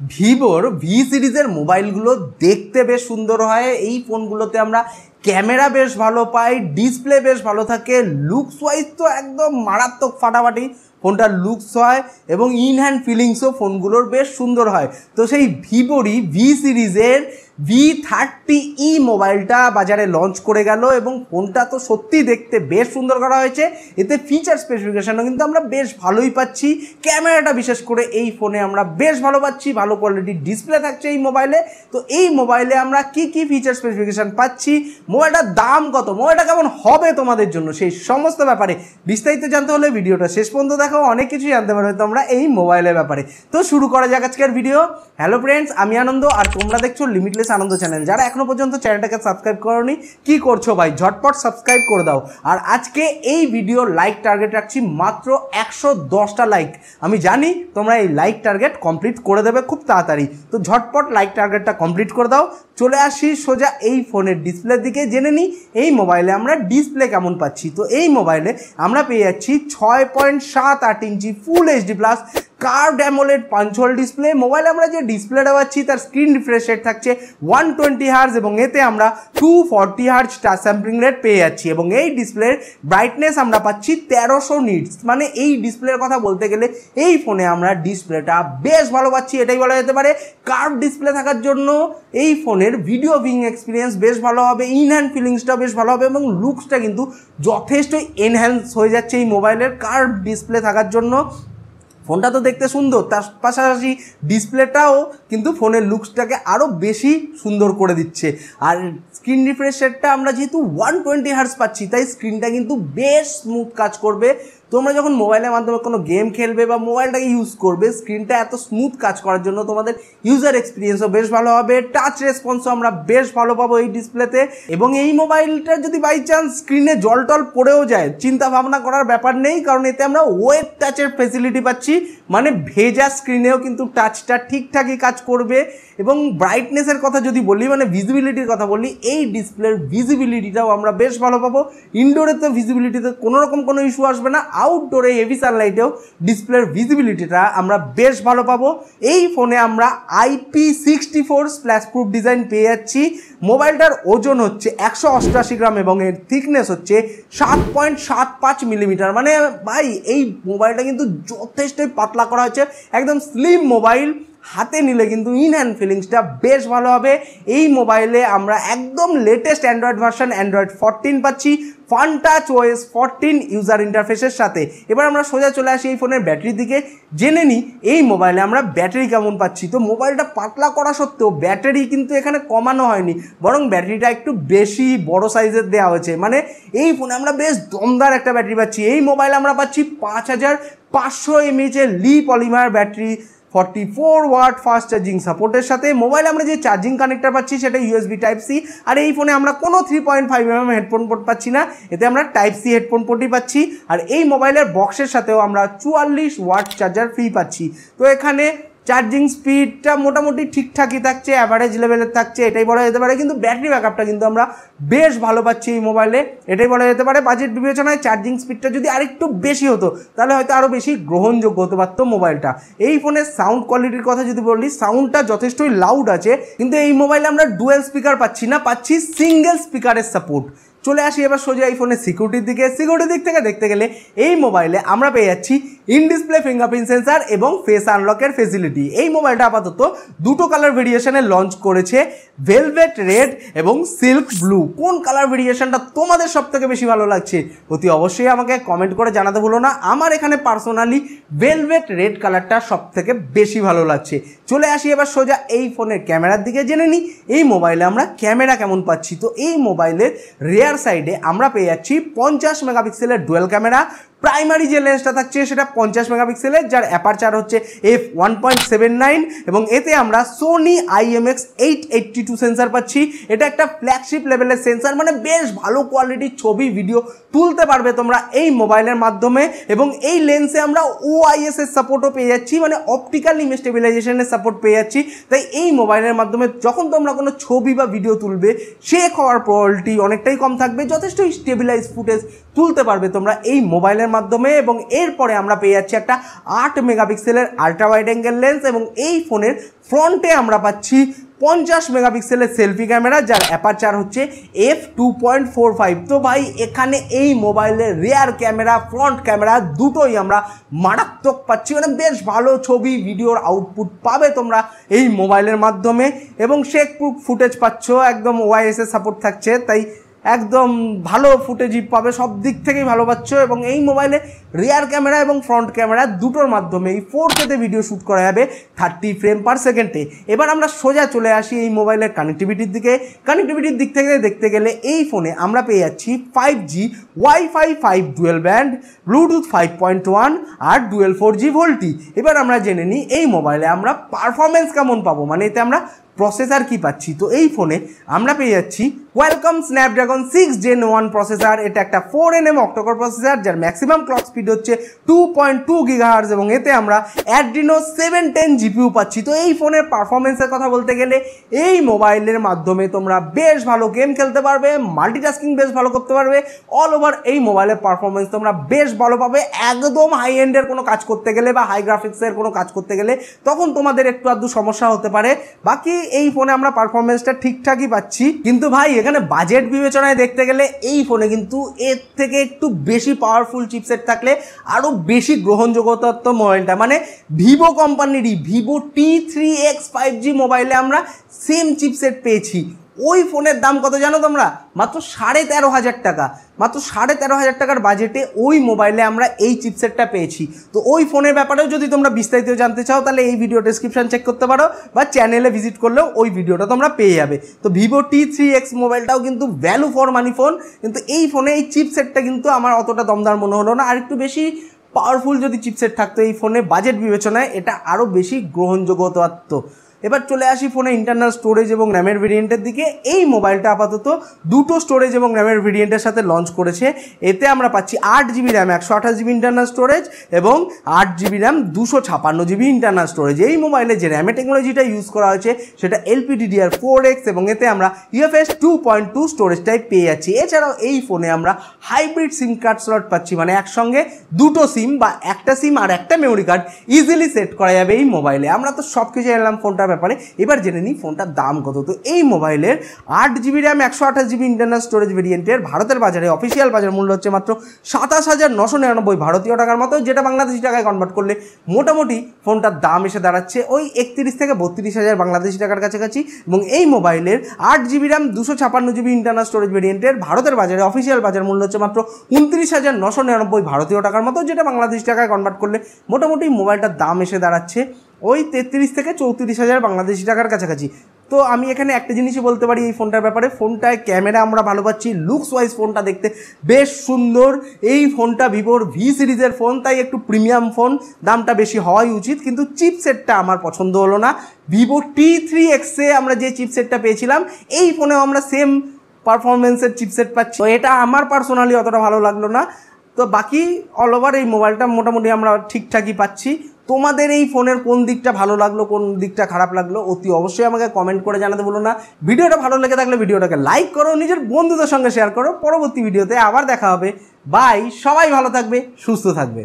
ভিভোর ভি সিরিজের মোবাইলগুলো দেখতে বেশ সুন্দর হয়। এই ফোনগুলোতে আমরা ক্যামেরা বেশ ভালো পাই, ডিসপ্লে বেশ ভালো থাকে লুকস ওয়াইজ তো একদম মারাত্মক ফাটাফাটি ফোনটার লুকস হয় এবং ইন হ্যান্ড ফিলিংসও ফোনগুলোর বেশ সুন্দর হয়। তো সেই ভিভোরই ভি সিরিজের ভি থার্টি ই মোবাইলটা বাজারে লঞ্চ করে গেল এবং ফোনটা তো সত্যি দেখতে বেশ সুন্দর করা হয়েছে। এতে ফিচার স্পেসিফিকেশানও কিন্তু আমরা বেশ ভালোই পাচ্ছি। ক্যামেরাটা বিশেষ করে এই ফোনে আমরা বেশ ভালো পাচ্ছি। ভালো কোয়ালিটির ডিসপ্লে থাকছে এই মোবাইলে। তো এই মোবাইলে আমরা কি কি ফিচার স্পেসিফিকেশান পাচ্ছি? মোবাইলটার দাম কত? মোবাইলটা কেমন হবে তোমাদের জন্য? সেই সমস্ত ব্যাপারে বিস্তারিত জানতে হলে ভিডিওটা শেষ পর্যন্ত দেখো। অনেক কিছুই জানতে পারবে তোমরা এই মোবাইলের ব্যাপারে। তো শুরু করা যাক আজকের ভিডিও হ্যালো ফ্রেন্ডস আমি আনন্দ। আর তোমরা দেখছ লিমিটলেস আনন্দ চ্যানেল যারা এখনও পর্যন্ত চ্যানেলটাকে সাবস্ক্রাইব করোনি, কি করছ ভাই? ঝটপট সাবস্ক্রাইব করে দাও। আর আজকে এই ভিডিও লাইক টার্গেট রাখছি মাত্র একশো দশটা লাইক আমি জানি তোমরা এই লাইক টার্গেট কমপ্লিট করে দেবে খুব তাড়াতাড়ি। তো ঝটপট লাইক টার্গেটটা কমপ্লিট করে দাও। চলে আসি সোজা এই ফোনের ডিসপ্লের দিকে। জেনে নিই এই মোবাইলে আমরা ডিসপ্লে কেমন পাচ্ছি। তো এই মোবাইলে আমরা পেয়ে যাচ্ছি ছয় পয়েন্ট সাত আট inch full HD plus curved AMOLED punch hole display মোবাইলে আমরা যে ডিসপ্লেটা পাচ্ছি, তার স্ক্রিন রিফ্রেশ রেট থাকছে ওয়ান টোয়েন্টি হার্জ এবং এতে আমরা two forty hertz touch sampling rate পেয়ে যাচ্ছি এবং এই ডিসপ্লের ব্রাইটনেস আমরা পাচ্ছি তেরোশো নিটস মানে এই ডিসপ্লের কথা বলতে গেলে এই ফোনে আমরা ডিসপ্লেটা বেশ ভালো পাচ্ছি, এটাই বলা যেতে পারে। কার্ভ ডিসপ্লে থাকার জন্য এই ফোনের ভিডিও ভিং এক্সপিরিয়েন্স বেশ ভালো হবে ইন হ্যান্ড ফিলিংসটা বেশ ভালো হবে এবং লুকসটা কিন্তু যথেষ্ট এনহ্যান্স হয়ে যাচ্ছে এই মোবাইলের কার্ভ ডিসপ্লে থাকার জন্য। ফোনটা তো দেখতে সুন্দর, তার পাশাপাশি ডিসপ্লেটাও কিন্তু ফোনের লুকসটাকে আরও বেশি সুন্দর করে দিচ্ছে। আর স্ক্রিন রিফ্রেশ রেটটা আমরা যেহেতু ওয়ান টোয়েন্টি হার্স পাচ্ছি, তাই স্ক্রিনটা কিন্তু বেশ স্মুথ কাজ করবে। তোমরা যখন মোবাইলের মাধ্যমে কোনো গেম খেলবে বা মোবাইলটাকে ইউজ করবে স্ক্রিনটা এত স্মুথ কাজ করার জন্য তোমাদের ইউজার এক্সপিরিয়েন্সও বেশ ভালো হবে টাচ রেসপন্সও আমরা বেশ ভালো পাবো এই ডিসপ্লেতে এবং এই মোবাইলটা যদি বাই চান্স স্ক্রিনে জল টল পড়েও যায় চিন্তা ভাবনা করার ব্যাপার নেই, কারণ এতে আমরা ওয়েব টাচের ফেসিলিটি পাচ্ছি মানে ভেজা স্ক্রিনেও কিন্তু টাচটা ঠিকঠাকই কাজ করবে। এবং ব্রাইটনেসের কথা যদি বলি মানে ভিজিবিলিটির কথা বলি, এই ডিসপ্লের ভিজিবিলিটিটাও আমরা বেশ ভালো পাবো। ইনডোরে তো ভিজিবিলিটিতে কোনো রকম কোনো ইস্যু আসবে না। আউটডোরে হেভি সানলাইটেও ডিসপ্লের ভিজিবিলিটিটা আমরা বেশ ভালো পাবো। এই ফোনে আমরা IP sixty four splash proof design পেয়ে যাচ্ছি। মোবাইলটার ওজন হচ্ছে একশো অষ্টআশি গ্রাম এবং এর থিকনেস হচ্ছে সাত পয়েন্ট সাত পাঁচ মিলিমিটার মানে ভাই, এই মোবাইলটা কিন্তু যথেষ্টই পাতলা করা হয়েছে। একদম স্লিম মোবাইল হাতে নিলে কিন্তু ইন হ্যান্ড ফিলিংসটা বেশ ভালো হবে। এই মোবাইলে আমরা একদম latest android version android fourteen পাচ্ছি। Fun touch OS fourteen user ইন্টারফেসের সাথে। এবার আমরা সোজা চলে আসি এই ফোনের ব্যাটারির দিকে। জেনে নিই এই মোবাইলে আমরা ব্যাটারি কেমন পাচ্ছি? তো মোবাইলটা পাতলা করা সত্ত্বেও ব্যাটারি কিন্তু এখানে কমানো হয়নি। বরং ব্যাটারিটা একটু বেশি বড় সাইজের দেওয়া হয়েছে। মানে এই ফোনে আমরা বেশ দমদার একটা ব্যাটারি পাচ্ছি। এই মোবাইলে আমরা পাচ্ছি পাঁচ হাজার পাঁচশো এমএইচের Li polymer battery forty four watt fast charging সাপোর্টের সাথে মোবাইলে আমরা যে চার্জিং কানেক্টার পাচ্ছি সেটা ইউএসবি টাইপ সি আর এই ফোনে আমরা কোনো three point five M headphone port পাচ্ছি না। এতে আমরা টাইপ সি হেডফোন পোর্টই পাচ্ছি, আর এই মোবাইলের বক্সের সাথেও আমরা চুয়াল্লিশ ওয়াট চার্জার ফ্রি পাচ্ছি। তো এখানে চার্জিং স্পিডটা মোটামুটি ঠিকঠাকই থাকছে অ্যাভারেজ লেভেলের থাকছে, এটাই বলা যেতে পারে। কিন্তু ব্যাটারি ব্যাকআপটা কিন্তু আমরা বেশ ভালো পাচ্ছি এই মোবাইলে এটাই বলা যেতে পারে। বাজেট বিবেচনায় চার্জিং স্পিডটা যদি আরেকটু বেশি হতো, তাহলে হয়তো আরও বেশি গ্রহণযোগ্য হতে পারতো মোবাইলটা এই ফোনের সাউন্ড কোয়ালিটির কথা যদি বলি সাউন্ডটা যথেষ্টই লাউড আছে, কিন্তু এই মোবাইলে আমরা ডুয়েল স্পিকার পাচ্ছি না, পাচ্ছি সিঙ্গেল স্পিকারের সাপোর্ট চলে আসি এবার সোজা এই ফোনের সিকিউরিটির দিকে। সিকিউরিটির দিক থেকে দেখতে গেলে এই মোবাইলে আমরা পেয়ে যাচ্ছি ইন ডিসপ্লে ফিঙ্গারপ্রিন্ট সেন্সার এবং ফেস আনলকের ফেসিলিটি এই মোবাইলটা আপাতত দুটো কালার ভেরিয়েশনে লঞ্চ করেছে ভেলভেট রেড এবং সিল্ক ব্লু কোন কালার ভেরিয়েশনটা তোমাদের সব থেকে বেশি ভালো লাগছে অতি অবশ্যই আমাকে কমেন্ট করে জানাতে ভুলো না। আমার এখানে পার্সোনালি ভেলভেট রেড কালারটা সব থেকে বেশি ভালো লাগছে। চলে আসি এবার সোজা এই ফোনের ক্যামেরার দিকে। জেনে নিই এই মোবাইলে আমরা ক্যামেরা কেমন পাচ্ছি? তো এই মোবাইলের রেয়ার সাইডে আমরা পেয়ে যাচ্ছি পঞ্চাশ মেগাপিক্সেলের ডুয়েল ক্যামেরা প্রাইমারি যে লেন্সটা থাকছে সেটা পঞ্চাশ মেগাপিক্সেলের, যার অ্যাপারচার হচ্ছে F one point seven nine এবং এতে আমরা Sony IMX eight eighty two sensor পাচ্ছি। এটা একটা ফ্ল্যাগশিপ লেভেলের সেন্সার মানে বেশ ভালো কোয়ালিটির ছবি ভিডিও তুলতে পারবে তোমরা এই মোবাইলের মাধ্যমে এবং এই লেন্সে আমরা ওআইএস এর সাপোর্টও পেয়ে যাচ্ছি মানে অপটিক্যাল ইমেজ স্টেবিলাইজেশনের সাপোর্ট পেয়ে যাচ্ছি। তাই এই মোবাইলের মাধ্যমে যখন তোমরা কোনো ছবি বা ভিডিও তুলবে শেক হওয়ার প্রবলিটি অনেকটাই কম থাকবে, যথেষ্ট স্টেবিলাইজ ফুটেজ তুলতে পারবে তোমরা এই মোবাইলের মাধ্যমে এবং এরপরে আমরা পেয়ে যাচ্ছি একটা আট মেগাপিক্সেলের আল্ট্রা ওয়াইড অ্যাঙ্গেল লেন্স এবং এই ফোনের ফ্রন্টে আমরা পাচ্ছি পঞ্চাশ মেগাপিক্সেলের সেলফি ক্যামেরা যার অ্যাপারচার হচ্ছে F two point four five তো ভাই, এখানে এই মোবাইলের রেয়ার ক্যামেরা ফ্রন্ট ক্যামেরা দুটোই আমরা মারাত্মক পাচ্ছি। মানে বেশ ভালো ছবি ভিডিওর আউটপুট পাবে তোমরা এই মোবাইলের মাধ্যমে এবং শেক প্রুফ ফুটেজ পাচ্ছ, একদম ওয়াইএসএ সাপোর্ট থাকছে। তাই একদম ভালো ফুটেজি পাবে সব দিক থেকেই ভালো পাচ্ছ এবং এই মোবাইলে রিয়ার ক্যামেরা এবং ফ্রন্ট ক্যামেরা দুটোর মাধ্যমে এই ফোর কেতে ভিডিও শ্যুট করা যাবে থার্টি ফ্রেম পার সেকেন্ডে এবার আমরা সোজা চলে আসি এই মোবাইলের কানেক্টিভিটির দিকে। কানেক্টিভিটির দিক থেকে দেখতে গেলে এই ফোনে আমরা পেয়ে যাচ্ছি five G WiFi five dual band bluetooth five point one আর ডুয়েল ফোর জি ভোল্টি এবার আমরা জেনে নিই এই মোবাইলে আমরা পারফরমেন্স কেমন পাবো? মানে এতে আমরা প্রসেসার কি পাচ্ছি? তো এই ফোনে আমরা পেয়ে যাচ্ছি Qualcomm Snapdragon six Gen one processor এটা একটা four N M octa core processor যার ম্যাক্সিমাম ক্লক স্পিড হচ্ছে টু পয়েন্ট টু গিগাহার্স এবং এতে আমরা অ্যাড্রিনো সেভেন টেন জিপিউ পাচ্ছি। তো এই ফোনের পারফরমেন্সের কথা বলতে গেলে এই মোবাইলের মাধ্যমে তোমরা বেশ ভালো গেম খেলতে পারবে মাল্টিটাস্কিং বেশ ভালো করতে পারবে অল ওভার এই মোবাইলের পারফরমেন্স তোমরা বেশ ভালো পাবে। একদম হাই এন্ডের কোনো কাজ করতে গেলে বা হাই গ্রাফিক্সের কোনো কাজ করতে গেলে তখন তোমাদের একটু আধটু সমস্যা হতে পারে। বাকি এই ফোনে আমরা পারফরমেন্সটা ঠিকঠাকই পাচ্ছি। কিন্তু ভাই, এখানে বাজেট বিবেচনায় দেখতে গেলে এই ফোনে কিন্তু এর থেকে একটু বেশি পাওয়ারফুল চিপসেট থাকলে আরও বেশি গ্রহণযোগ্যতত্ব মোবাইলটা মানে ভিভো কোম্পানিরই Vivo T three X five G মোবাইলে আমরা সেম চিপসেট পেয়েছি। ওই ফোনের দাম কত জানো তোমরা? মাত্র সাড়ে তেরো হাজার টাকা। মাত্র সাড়ে তেরো হাজার টাকার বাজেটে ওই মোবাইলে আমরা এই চিপসেটটা পেয়েছি। তো ওই ফোনের ব্যাপারেও যদি তোমরা বিস্তারিত জানতে চাও, তাহলে এই ভিডিও ডেসক্রিপশন চেক করতে পারো বা চ্যানেলে ভিজিট করলেও ওই ভিডিওটা তোমরা পেয়ে যাবে। তো ভিভো টি থ্রি এক্স মোবাইলটাও কিন্তু ভ্যালু ফর মানি ফোন কিন্তু এই ফোনে এই চিপসেটটা কিন্তু আমার অতটা দমদার মনে হলো না। আর একটু বেশি পাওয়ারফুল যদি চিপসেট থাকতো এই ফোনে বাজেট বিবেচনায় এটা আরও বেশি গ্রহণযোগ্য হতো। এবার চলে আসি ফোনে ইন্টারনাল স্টোরেজ এবং র্যামের ভেরিয়েন্টের দিকে। এই মোবাইলটা আপাতত দুটো স্টোরেজ এবং র্যামের ভেরিয়েন্টের সাথে লঞ্চ করেছে। এতে আমরা পাচ্ছি আট জিবি র্যাম একশো আঠাশ জিবি ইন্টারনাল স্টোরেজ এবং আট জিবি র্যাম দুশো ছাপান্ন জিবি ইন্টারনাল স্টোরেজ এই মোবাইলে যে র্যামের টেকনোলজিটা ইউজ করা হয়েছে, সেটা এলপিডিডিআর ফোর এক্স এবং এতে আমরা UFS two point two storage type পেয়ে যাচ্ছি। এছাড়াও এই ফোনে আমরা হাইব্রিড সিম কার্ড স্লট পাচ্ছি মানে একসঙ্গে দুটো সিম বা একটা সিম আর একটা মেমোরি কার্ড ইজিলি সেট করা যাবে এই মোবাইলে আমরা তো সব কিছু জানলাম ফোনটার ব্যাপারে এবার জেনে নিই ফোনটার দাম কত। তো এই মোবাইলের আট জিবি র্যাম একশো আঠাশ জিবি ইন্টারনাল স্টোরেজ ভেরিয়েন্টের ভারতের বাজারে অফিসিয়াল বাজার মূল্য হচ্ছে মাত্র সাতাশ হাজার নশো নিরানব্বই ভারতীয় টাকার মতো, যেটা বাংলাদেশি টাকায় কনভার্ট করলে মোটামুটি ফোনটার দাম এসে দাঁড়াচ্ছে ওই একত্রিশ থেকে বত্রিশ হাজার বাংলাদেশি টাকার কাছাকাছি। এবং এই মোবাইলের আট জিবি র্যাম দুশো ছাপান্ন জিবি ইন্টারনাল স্টোরেজ ভেরিয়েন্টের ভারতের বাজারে অফিসিয়াল বাজার মূল্য হচ্ছে মাত্র উনত্রিশ হাজার নশো নিরানব্বই ভারতীয় টাকার মতো, যেটা বাংলাদেশি টাকায় কনভার্ট করলে মোটামুটি মোবাইলটার দাম এসে দাঁড়াচ্ছে ওই তেত্রিশ থেকে চৌত্রিশ হাজার বাংলাদেশি টাকার কাছাকাছি। তো আমি এখানে একটা জিনিসই বলতে পারি এই ফোনটার ব্যাপারে। ফোনটায় ক্যামেরা আমরা ভালো পাচ্ছি লুকস ওয়াইজ ফোনটা দেখতে বেশ সুন্দর। এই ফোনটা ভিভোর ভি সিরিজের ফোন, তাই একটু প্রিমিয়াম ফোন। দামটা বেশি হওয়াই উচিত, কিন্তু চিপসেটটা আমার পছন্দ হলো না। ভিভো টি থ্রি এক্সে আমরা যে চিপসেটটা পেয়েছিলাম, এই ফোনেও আমরা সেম পারফরমেন্সের চিপসেট পাচ্ছি। তো এটা আমার পার্সোনালি অতটা ভালো লাগল না। তো বাকি অল ওভার এই মোবাইলটা মোটামুটি আমরা ঠিকঠাকই পাচ্ছি। তোমাদের এই ফোনের কোন দিকটা ভালো লাগল, কোন দিকটা খারাপ লাগল, অতি অবশ্যই আমাকে কমেন্ট করে জানাতে বলো না। ভিডিওটা ভালো লেগে থাকলে ভিডিওটাকে লাইক করো, নিজের বন্ধুদের সঙ্গে শেয়ার করো। পরবর্তী ভিডিওতে আবার দেখা হবে। বাই সবাই ভালো থাকবে, সুস্থ থাকবে।